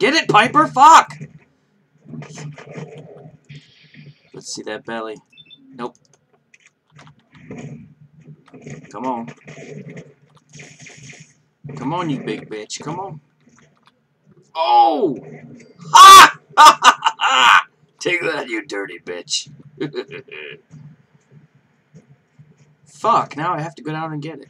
Get it, Piper! Fuck! Let's see that belly. Nope. Come on. Come on, you big bitch. Come on. Oh! Ha! Ha ha ha! Take that, you dirty bitch. Fuck, now I have to go down and get it.